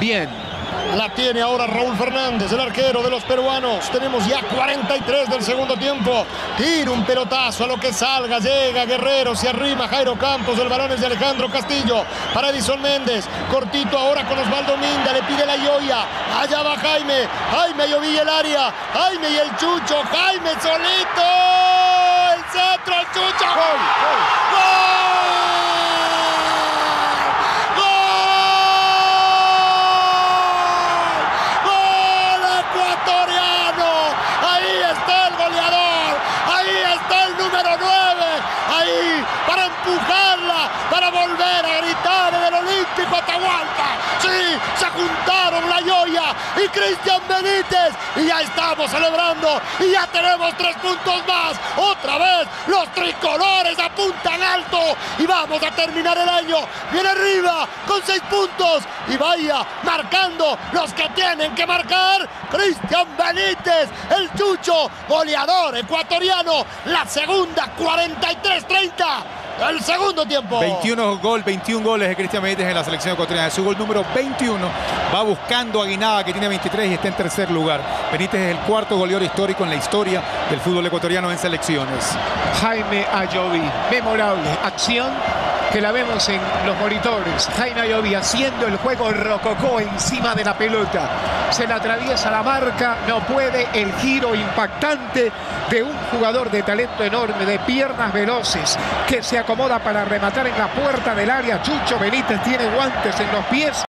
Bien. La tiene ahora Raúl Fernández, el arquero de los peruanos. Tenemos ya 43 del segundo tiempo. Tira un pelotazo a lo que salga. Llega Guerrero, se arrima Jairo Campos. El balón es de Alejandro Castillo para Edison Méndez. Cortito ahora con Osvaldo Minda. Le pide la Yoya. Allá va Jaime. Jaime llovilla el área. Jaime y el Chucho. Jaime solito. El centro, el Chucho. ¡Gol! Empujarla, para volver a gritar en el Olímpico Atahualpa. Sí, se juntaron la Yoya y Cristian Benítez y ya estamos celebrando y ya tenemos tres puntos más. Otra vez los tricolores apuntan alto y vamos a terminar el año bien arriba con seis puntos y vaya marcando los que tienen que marcar. Cristian Benítez, el chucho, goleador ecuatoriano, la segunda 43-30. El segundo tiempo. 21 gol, 21 goles de Cristian Benítez en la selección ecuatoriana. Su gol número 21 va buscando a Guinada que tiene 23 y está en tercer lugar. Benítez es el cuarto goleador histórico en la historia del fútbol ecuatoriano en selecciones. Jaime Ayoví, memorable acción que la vemos en los monitores. Jaime Ayoví haciendo el juego rococó encima de la pelota. Se la atraviesa la marca, no puede el giro impactante de un jugador de talento enorme, de piernas veloces, que se acomoda para rematar en la puerta del área. Chucho Benítez tiene guantes en los pies.